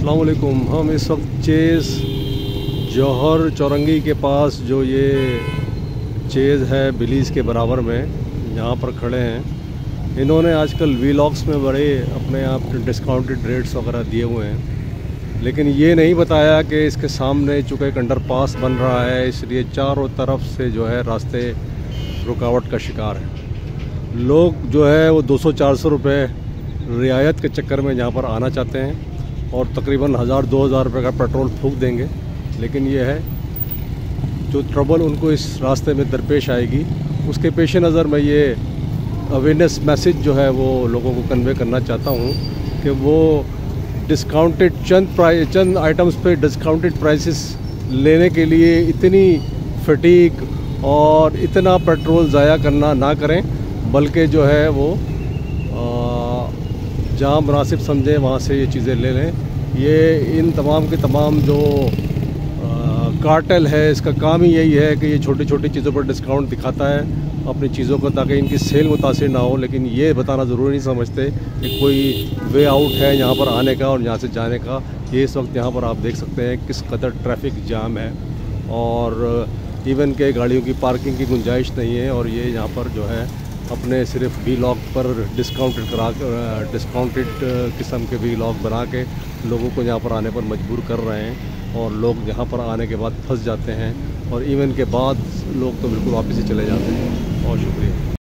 असलकुम हम इस वक्त चेज़ जौहर चौरंगी के पास जो ये चेज़ है बिलीज़ के बराबर में, यहाँ पर खड़े हैं। इन्होंने आजकल वीलॉग्स में बड़े अपने आप डिस्काउंटेड रेट्स वगैरह दिए हुए हैं। लेकिन ये नहीं बताया कि इसके सामने चूँकि एक अंडर पास बन रहा है, इसलिए चारों तरफ़ से जो है रास्ते रुकावट का शिकार है। लोग जो है वो 200-400 रुपए रियायत के चक्कर में यहाँ पर आना चाहते हैं। और तकरीबन हज़ार, दो हज़ार रुपये का पेट्रोल फूक देंगे। लेकिन ये है, जो ट्रबल उनको इस रास्ते में दरपेश आएगी, उसके पेश नज़र मैं ये अवेयरनेस मैसेज जो है वो लोगों को कन्वे करना चाहता हूँ कि वो डिस्काउंटेड चंद प्राइस चंद आइटम्स पे डिस्काउंटेड प्राइसेस लेने के लिए इतनी फटीक और इतना पेट्रोल ज़ाया करना ना करें, बल्कि जो है वो जहाँ मुनासिब समझें, वहाँ से ये चीज़ें ले लें। ये इन तमाम के तमाम जो कार्टेल है, इसका काम ही यही है कि ये छोटी छोटी चीज़ों पर डिस्काउंट दिखाता है अपनी चीज़ों को, ताकि इनकी सेल मुतासर ना हो। लेकिन ये बताना ज़रूरी नहीं समझते कि कोई वे आउट है यहाँ पर आने का और यहाँ से जाने का। ये इस वक्त यहाँ पर आप देख सकते हैं किस कदर ट्रैफ़िक जाम है। और इवन के गाड़ियों की पार्किंग की गुंजाइश नहीं है और ये यहाँ पर जो है अपने सिर्फ़ वी लॉक पर डिस्काउंटेड करा डिस्काउंटेड किस्म के वी लॉक बना के लोगों को यहाँ पर आने पर मजबूर कर रहे हैं और लोग यहाँ पर आने के बाद फंस जाते हैं और इवन के बाद लोग तो बिल्कुल वापस ही चले जाते हैं। बहुत शुक्रिया।